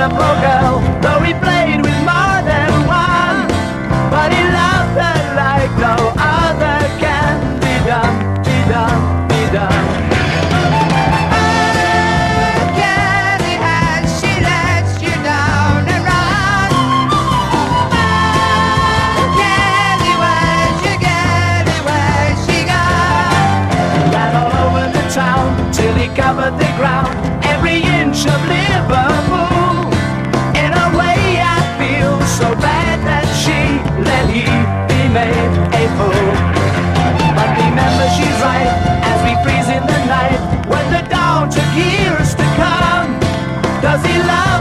wonderful girl, though he played with more than one. But he loved her like no other can be done, be done, be done. Curly, has she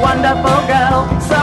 wonderful girl. So